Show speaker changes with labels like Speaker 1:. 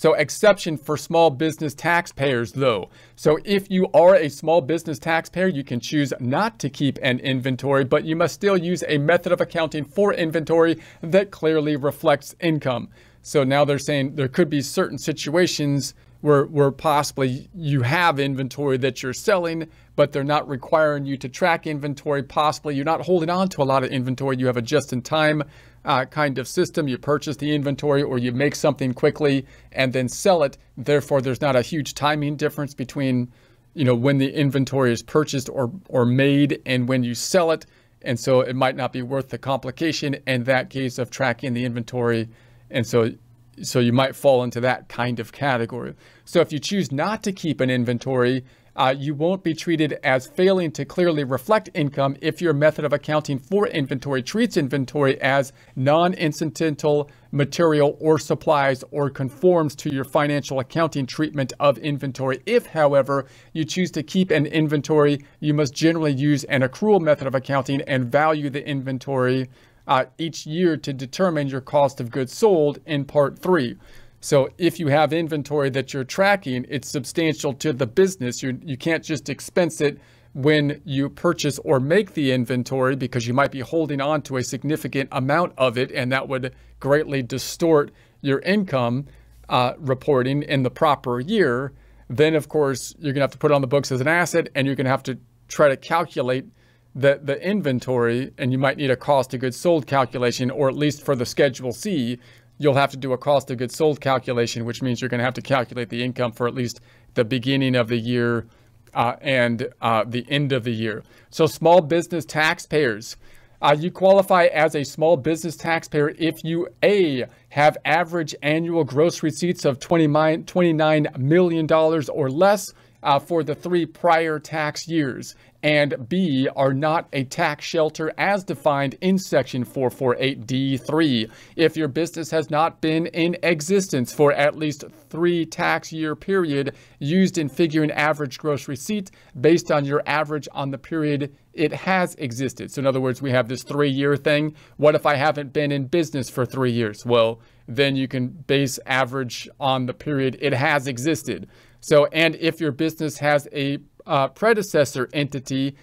Speaker 1: So exception for small business taxpayers though. So if you are a small business taxpayer, you can choose not to keep an inventory, but you must still use a method of accounting for inventory that clearly reflects income. So now they're saying there could be certain situations where, where possibly you have inventory that you're selling, but they're not requiring you to track inventory. Possibly you're not holding on to a lot of inventory. You have a just in time uh, kind of system. You purchase the inventory or you make something quickly and then sell it. Therefore, there's not a huge timing difference between you know when the inventory is purchased or or made and when you sell it and so it might not be worth the complication in that case of tracking the inventory and so so you might fall into that kind of category. So if you choose not to keep an inventory, uh, you won't be treated as failing to clearly reflect income if your method of accounting for inventory treats inventory as non-incidental material or supplies or conforms to your financial accounting treatment of inventory. If, however, you choose to keep an inventory, you must generally use an accrual method of accounting and value the inventory uh, each year to determine your cost of goods sold in part three. So if you have inventory that you're tracking, it's substantial to the business. You, you can't just expense it when you purchase or make the inventory because you might be holding on to a significant amount of it and that would greatly distort your income uh, reporting in the proper year. Then, of course, you're going to have to put it on the books as an asset and you're going to have to try to calculate the, the inventory and you might need a cost of goods sold calculation, or at least for the Schedule C, you'll have to do a cost of goods sold calculation, which means you're going to have to calculate the income for at least the beginning of the year uh, and uh, the end of the year. So small business taxpayers, uh, you qualify as a small business taxpayer if you A, have average annual gross receipts of $29 million or less uh, for the three prior tax years and B are not a tax shelter as defined in Section 448D3. If your business has not been in existence for at least three tax year period used in figuring average gross receipt based on your average on the period it has existed. So in other words, we have this three year thing. What if I haven't been in business for three years? Well, then you can base average on the period it has existed. So, and if your business has a uh, predecessor entity